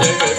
Amen.